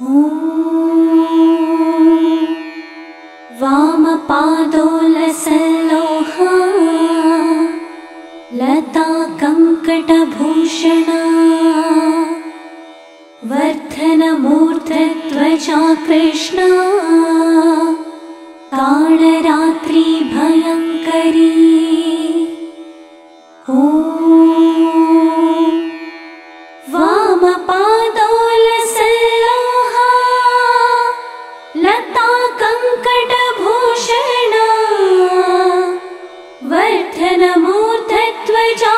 वामपादोलसल्लोहा Lata कङ्कटभूषणा वर्धनमूर्धत्वचा Krishna Kalratri वर्धनमूर्धत्वजा